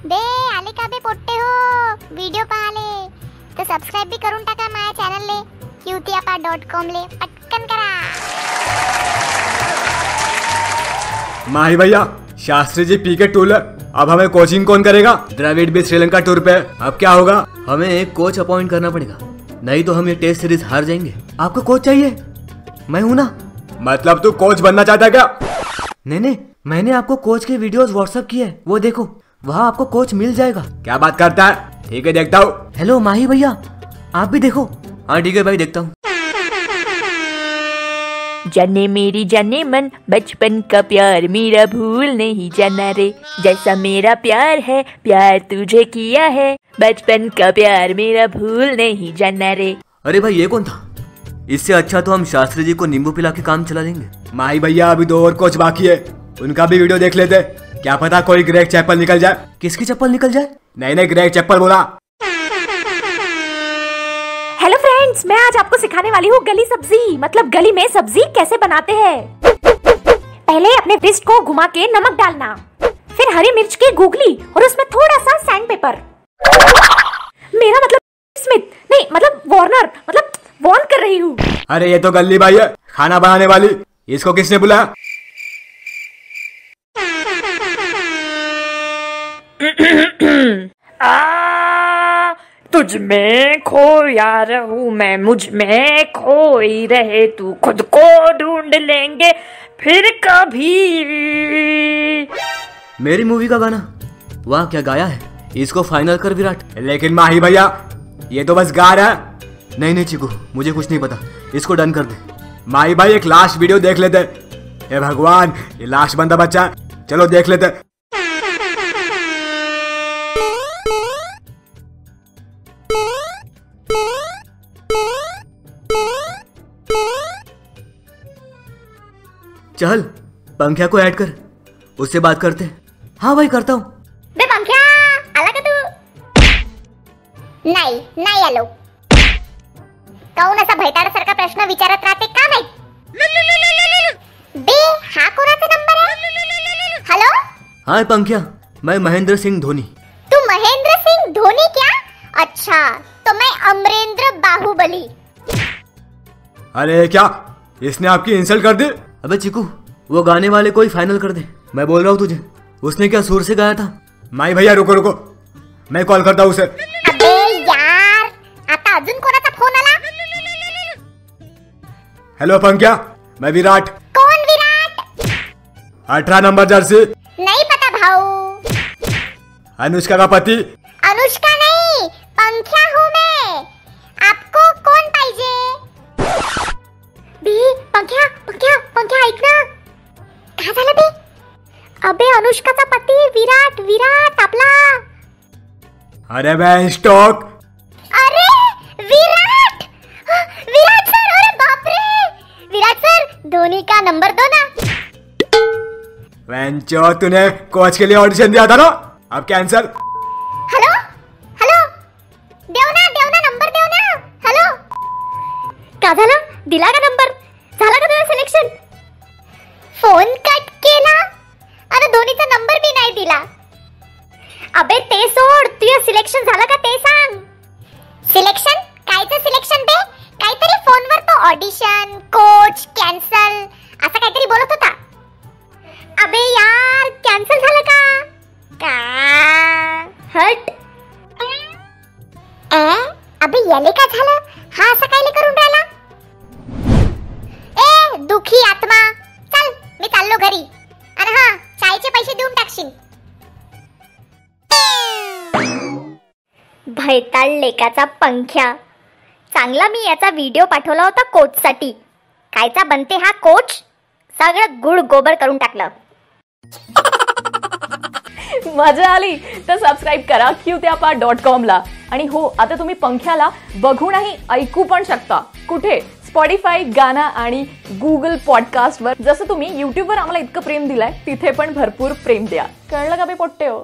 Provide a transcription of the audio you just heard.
बे आले का बे पोट्टे हो। व्हिडिओ पाहाले तर सबस्क्राईब बी करून टाका माझ्या चॅनलले क्यूतियापा डॉट कॉम ले। पटकन करा। माही भैया Shastri ji P K tool अब हमें कोचिंग कौन करेगा? द्रविड भी श्रीलंका टूर पे। अब क्या होगा? हमें एक कोच अपॉइंट करना पड़ेगा। नहीं तो हम ये टेस्ट सीरीज़ हार जाएँगे। आपको कोच चाहिए? मैं हूँ ना। मतलब तू कोच बनना चाहता है क्या? नहीं नहीं। मैंने आपको कोच के वीडियोस व्हाट्सएप किए हैं। वो देखो। वहाँ आपको कोच मिल जाएगा। क्या बात करता है? ठीक है देखता हूँ। हेलो माही भैया आप भी देखो। हाँ ठीक है भाई देखता हूँ। जाने मेरी जाने मन बचपन का प्यार मेरा भूल नहीं जाना रे। जैसा मेरा प्यार है प्यार तुझे किया है। बचपन का प्यार मेरा भूल नहीं जाना रे। अरे भाई ये कौन था? इससे अच्छा तो हम शास्त्री जी को नींबू पिला के काम चला लेंगे। माही भैया अभी दो और कोच बाकी है। उनका भी वीडियो देख लेते। क्या पता कोई ग्रेक चप्पल निकल जाए। किसकी चप्पल निकल जाए? नहीं नहीं ग्रेक चप्पल बोला। हेलो फ्रेंड्स मैं आज आपको सिखाने वाली हूँ गली सब्ज़ी। मतलब गली में सब्ज़ी कैसे बनाते हैं। पहले अपने रिस्ट को घुमा के नमक डालना। फिर हरी मिर्च की गुगली और उसमें थोड़ा सा सैंड पेपर मेरा मतलब स्मिथ नहीं मतलब वार्नर मतलब वॉर्न कर रही हूँ। अरे ये तो गली भाई है खाना बनाने वाली। इसको किसने बुलाया? तुझ में खोया रहूँ मैं, मुझमें खोई रहे तू, खुद को ढूंढ लेंगे फिर कभी। मेरी मूवी का गाना? वाह, क्या गाया है? इसको फाइनल कर विराट। लेकिन माही भैया, ये तो बस गा रहा नहीं नहीं, चिकू, मुझे कुछ नहीं पता। इसको डन कर दे। माही भाई, एक लास्ट वीडियो देख लेते। हे भगवान, ये लास्ट बंदा बच्चा चलो देख लेते। चल पंख्या को ऐड कर। उससे बात करते हैं। हाँ भाई करता हूँ। बे पंख्या तू। नाही नाही आलो काऊन असा भैताडासारखा प्रश्न विचारत राहते का बे हा कोणाचा नंबर आहे हॅलो? हाँ पंख्या मैं महेंद्र सिंह धोनी। तू महेंद्र सिंह धोनी क्या? अच्छा तो मैं अमरेंद्र बाहुबली। अरे क्या? इसने आपकी इंसल्ट कर दी? अबे चिकू वो गाने वाले को ही फाइनल कर दे। मैं बोल रहा हूँ तुझे उसने क्या सुर से गाया था? माही भैया रुको रुको। मैं कॉल करता हूँ उसे। अबे यार आता अजून कोणाचा फ़ोन आला? हेलो पंक्या मैं विराट। कोण विराट? अठारह नंबर जर्सी। नहीं पता भाऊ। अनुष्का का पति। अनुष्का नहीं पंख्या पंख्या ऐक ना? काय झालं बे. अबे अनुष्काचा पती विराट विराट आपला. अरे मैं स्टॉक. अरे विराट. विराट सर अरे बाप रे विराट सर धोनी का नंबर दो ना. वेंचो तूने कोच के लिए ऑडिशन दिया था ना? अब कैंसिल हेलो हेलो देव ना देव ना नंबर देव ना. हॅलो का झालं? दिला का नंबर? फोन कट केला? अरे धोनीचा नंबर बी नाही दिला. अबे ते सोड. तुझं सिलेक्शन झालं का ते सांग. सिलेक्शन कायचं सिलेक्शन बे काहीतरी फोनवर तो ऑडिशन कोच कॅन्सल असं काहीतरी बोलत होता. अबे यार कॅन्सल झालं का? का? हट. अबे याले का झालं? हा असं काय भैताळ लेकाचा पंख्या. चांगला मी याचा व्हिडिओ पाठवला होता कोचसाठी. कायचा बनते हा कोच? सगळं गुड गोबर करून टाकलं. मजा आली तर सबस्क्राईब करा क्यूत्यापा डॉट कॉमला आणि हो आता तुम्ही पंख्याला बघूनही ऐकू पण शकता. कुठे? स्पॉडीफाय गाना आणि गुगल पॉडकास्टवर जसं तुम्ही यूट्यूबवर आम्हाला इतकं प्रेम दिलंय तिथे पण भरपूर प्रेम द्या. कळलं का बे पोट्टे हो?